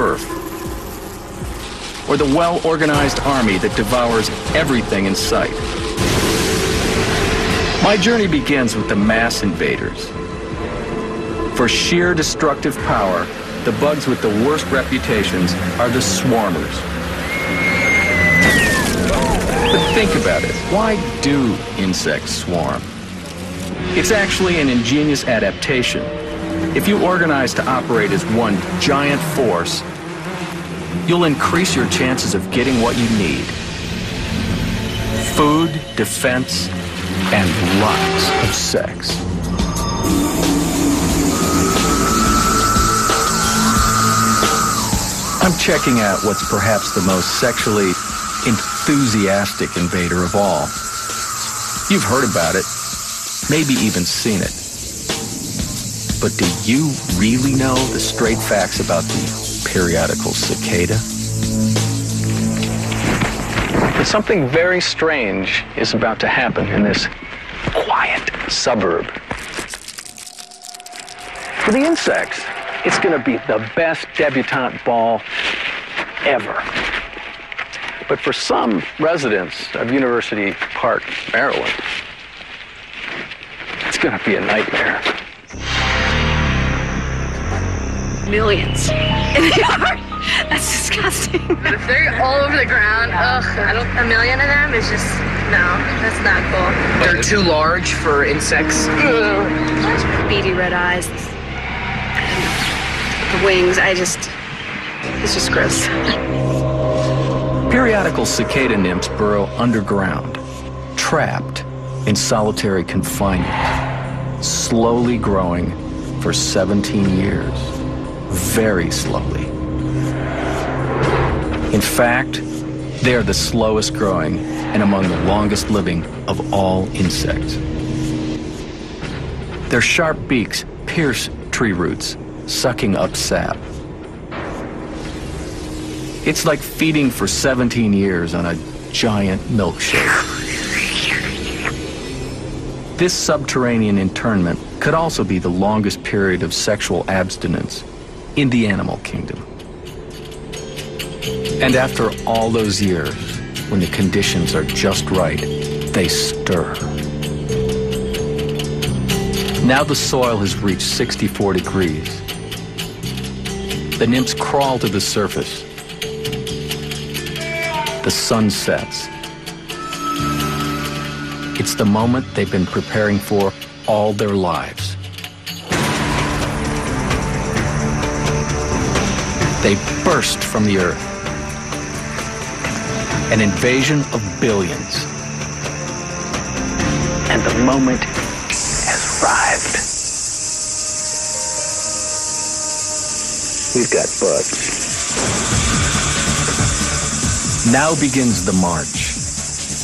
turf. Or the well-organized army that devours everything in sight. My journey begins with the mass invaders. For sheer destructive power, the bugs with the worst reputations are the swarmers. But think about it. Why do insects swarm? It's actually an ingenious adaptation. If you organize to operate as one giant force, you'll increase your chances of getting what you need. Food, defense, and lots of sex. I'm checking out what's perhaps the most sexually enthusiastic invader of all. You've heard about it, maybe even seen it. But do you really know the straight facts about the periodical cicada? But something very strange is about to happen in this quiet suburb. For the insects, it's going to be the best debutante ball ever. But for some residents of University Park, Maryland, it's going to be a nightmare. Millions in the yard. That's disgusting. They're all over the ground. Ugh, I don't. A million of them is just no. That's not cool. They're too large for insects. Beady red eyes. The wings. I just. It's just gross. Periodical cicada nymphs burrow underground, trapped in solitary confinement, slowly growing for 17 years, very slowly. In fact, they are the slowest growing and among the longest living of all insects. Their sharp beaks pierce tree roots, sucking up sap. It's like feeding for 17 years on a giant milkshake. This subterranean internment could also be the longest period of sexual abstinence in the animal kingdom. And after all those years, when the conditions are just right, they stir. Now the soil has reached 64 degrees. The nymphs crawl to the surface. The sun sets. It's the moment they've been preparing for all their lives. They burst from the earth. An invasion of billions. And the moment has arrived. We've got bugs. Now begins the march.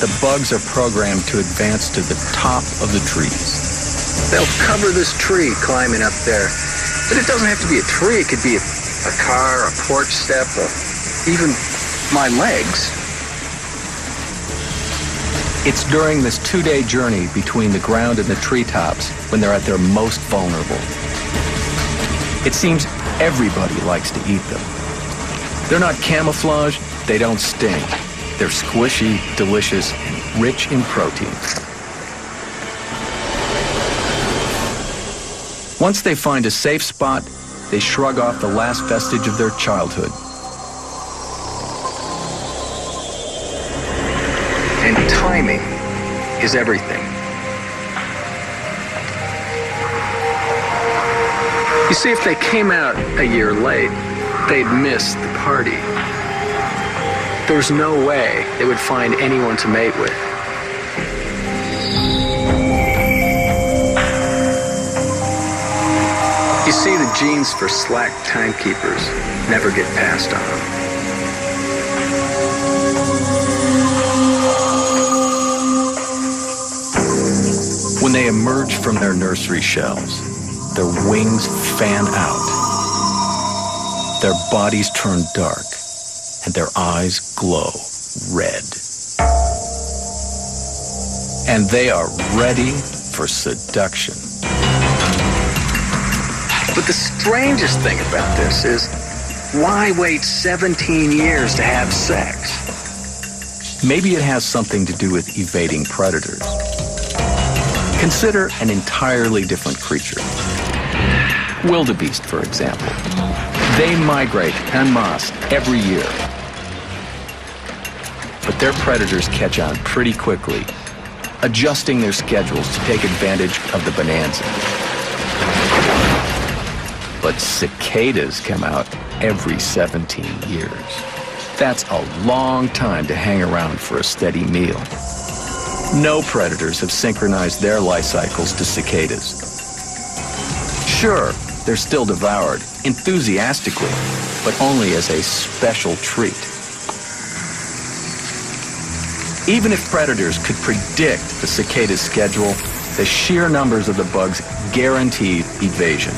The bugs are programmed to advance to the top of the trees. They'll cover this tree climbing up there. But it doesn't have to be a tree. It could be a, a car, a porch step, a, even my legs. It's during this two-day journey between the ground and the treetops when they're at their most vulnerable. It seems everybody likes to eat them. They're not camouflaged, they don't sting. They're squishy, delicious, and rich in protein. Once they find a safe spot, they shrug off the last vestige of their childhood. And timing is everything. You see, if they came out a year late, they'd miss the party. There's no way they would find anyone to mate with. Genes for slack timekeepers never get passed on. When they emerge from their nursery shells, their wings fan out. Their bodies turn dark and their eyes glow red. And they are ready for seduction. But the strangest thing about this is Why wait 17 years to have sex? Maybe it has something to do with evading predators. Consider an entirely different creature. Wildebeest, for example. They migrate en masse every year. But their predators catch on pretty quickly, adjusting their schedules to take advantage of the bonanza. But cicadas come out every 17 years. That's a long time to hang around for a steady meal. No predators have synchronized their life cycles to cicadas. Sure, they're still devoured, enthusiastically, but only as a special treat. Even if predators could predict the cicada's schedule, the sheer numbers of the bugs guaranteed evasion.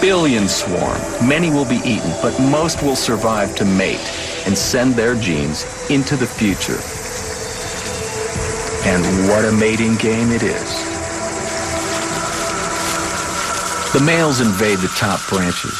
Billions swarm. Many will be eaten, but most will survive to mate and send their genes into the future. And what a mating game it is. The males invade the top branches.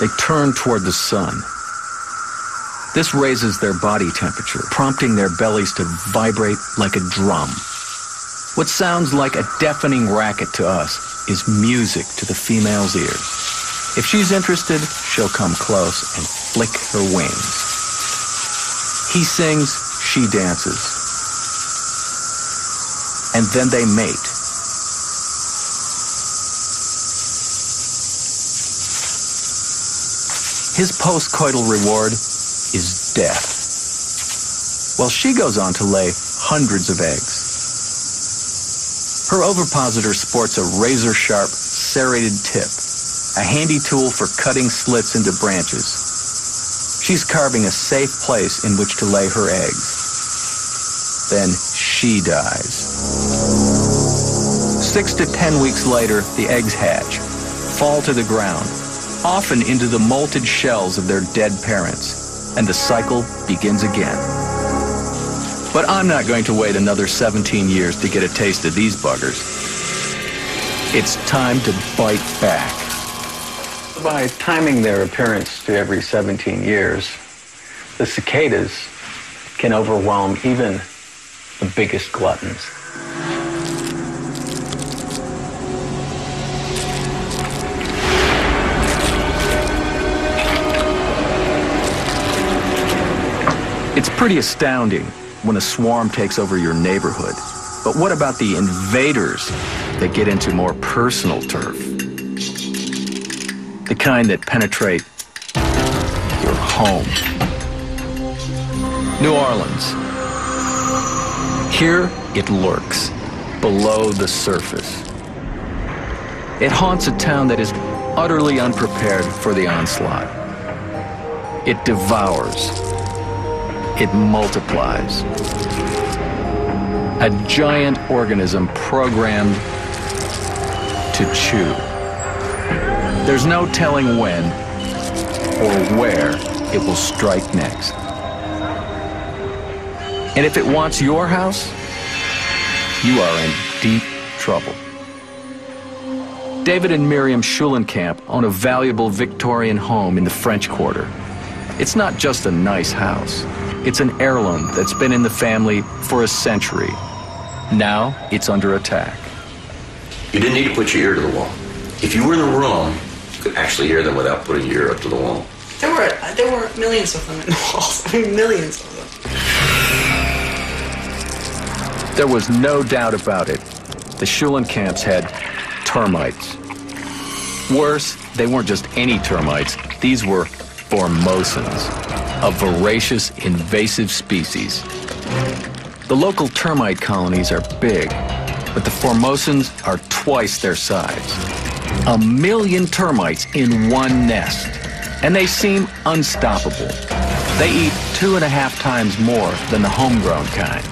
They turn toward the sun. This raises their body temperature, prompting their bellies to vibrate like a drum. What sounds like a deafening racket to us is music to the female's ears. If she's interested, she'll come close and flick her wings. He sings, she dances. And then they mate. His postcoital reward is death. While she goes on to lay hundreds of eggs. Her ovipositor sports a razor-sharp, serrated tip, a handy tool for cutting slits into branches. She's carving a safe place in which to lay her eggs. Then she dies. Six to ten weeks later, the eggs hatch, fall to the ground, often into the molted shells of their dead parents, and the cycle begins again. But I'm not going to wait another 17 years to get a taste of these buggers. It's time to bite back. By timing their appearance to every 17 years, the cicadas can overwhelm even the biggest gluttons. It's pretty astounding when a swarm takes over your neighborhood. But what about the invaders that get into more personal turf? The kind that penetrate your home. New Orleans. Here it lurks, below the surface. It haunts a town that is utterly unprepared for the onslaught. It devours it multiplies. A giant organism programmed to chew. There's no telling when or where it will strike next. And if it wants your house, you are in deep trouble. David and Miriam Schulenkamp own a valuable Victorian home in the French Quarter. It's not just a nice house. It's an heirloom that's been in the family for a century. Now it's under attack. You didn't need to put your ear to the wall. If you were in the room, you could actually hear them without putting your ear up to the wall. There were there were millions of them in the walls. I mean, millions of them. There was no doubt about it. The Schulenkamps had termites. Worse, they weren't just any termites. These were formosans a voracious, invasive species. The local termite colonies are big, but the Formosans are twice their size. A million termites in one nest, and they seem unstoppable. They eat two and a half times more than the homegrown kind.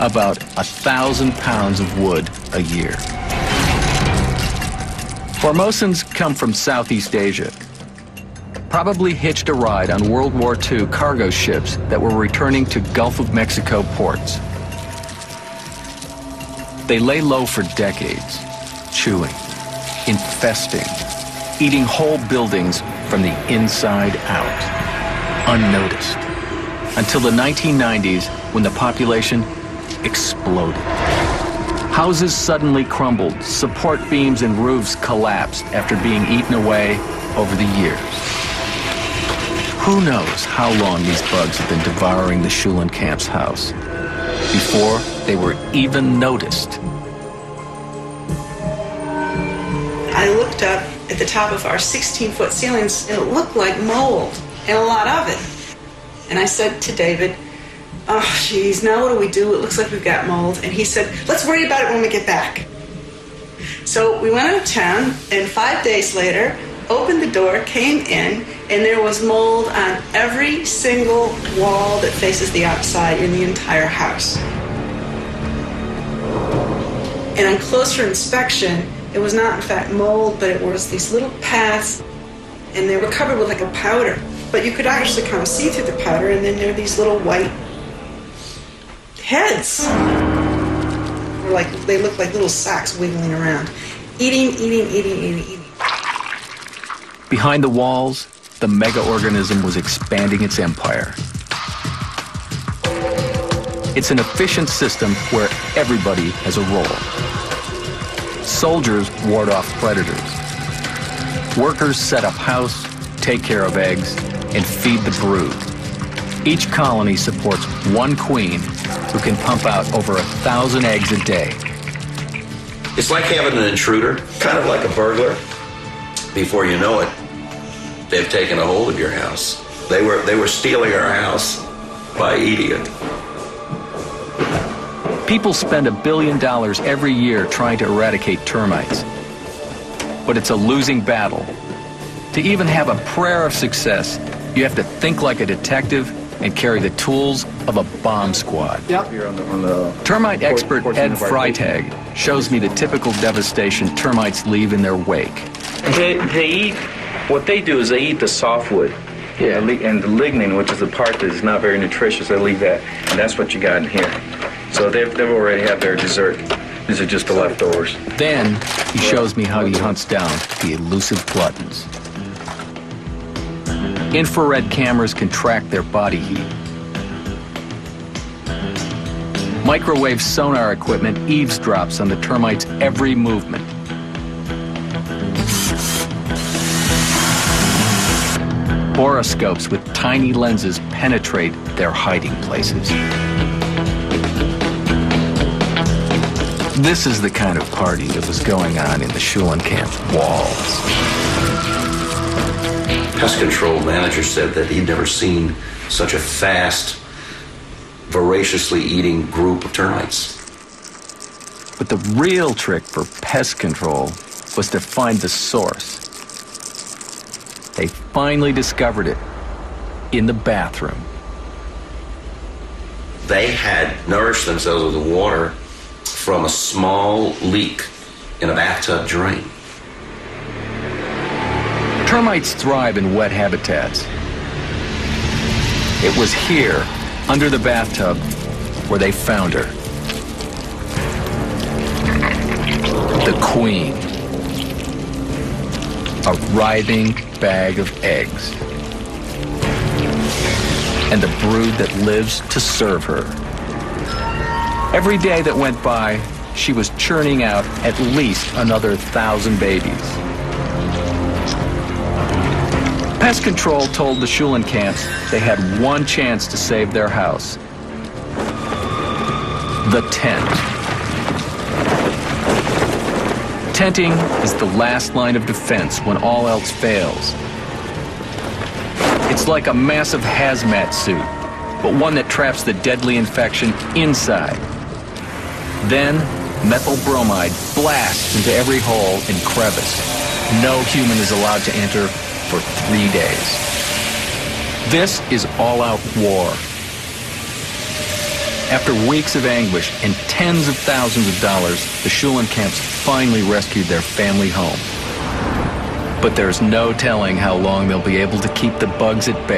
About a thousand pounds of wood a year. Formosans come from Southeast Asia, probably hitched a ride on World War II cargo ships that were returning to Gulf of Mexico ports. They lay low for decades, chewing, infesting, eating whole buildings from the inside out, unnoticed, until the 1990s when the population exploded. Houses suddenly crumbled, support beams and roofs collapsed after being eaten away over the years. Who knows how long these bugs have been devouring the Schulenkamp's house before they were even noticed. I looked up at the top of our 16 foot ceilings and it looked like mold and a lot of it. And I said to David, Oh, geez, now what do we do? It looks like we've got mold. And he said, Let's worry about it when we get back. So we went out of town, and five days later, opened the door, came in, and there was mold on every single wall that faces the outside in the entire house. And on closer inspection, it was not in fact mold, but it was these little paths, and they were covered with like a powder. But you could actually kind of see through the powder, and then there are these little white heads. Or like they look like little sacks wiggling around, eating, eating, eating, eating, eating. Behind the walls, the mega-organism was expanding its empire. It's an efficient system where everybody has a role. Soldiers ward off predators. Workers set up house, take care of eggs, and feed the brood. Each colony supports one queen who can pump out over a thousand eggs a day. It's like having an intruder, kind of like a burglar. Before you know it, they've taken a hold of your house. They were they were stealing our house by eating it. People spend a billion dollars every year trying to eradicate termites. But it's a losing battle. To even have a prayer of success, you have to think like a detective and carry the tools of a bomb squad. Yep. Here on the, on the Termite expert Ed Freitag shows me the typical devastation termites leave in their wake. They, they eat, what they do is they eat the softwood. Yeah. And the, and the lignin, which is the part that is not very nutritious, they leave that. And that's what you got in here. So they've, they've already had their dessert. These are just the leftovers. Then he shows me how he hunts down the elusive gluttons. Infrared cameras can track their body heat. Microwave sonar equipment eavesdrops on the termites' every movement. Borescopes with tiny lenses penetrate their hiding places. This is the kind of party that was going on in the Schulenkamp walls. Pest control manager said that he'd never seen such a fast, voraciously eating group of termites. But the real trick for pest control was to find the source. Finally discovered it in the bathroom. They had nourished themselves with the water from a small leak in a bathtub drain. Termites thrive in wet habitats. It was here, under the bathtub, where they found her. The queen. A writhing bag of eggs. And the brood that lives to serve her. Every day that went by, she was churning out at least another thousand babies. Pest control told the Schulenkamps they had one chance to save their house. The tent. Tenting is the last line of defense when all else fails. It's like a massive hazmat suit, but one that traps the deadly infection inside. Then, methyl bromide blasts into every hole and crevice. No human is allowed to enter for three days. This is all-out war. After weeks of anguish and tens of thousands of dollars, the Schulenkamps finally rescued their family home. But there's no telling how long they'll be able to keep the bugs at bay.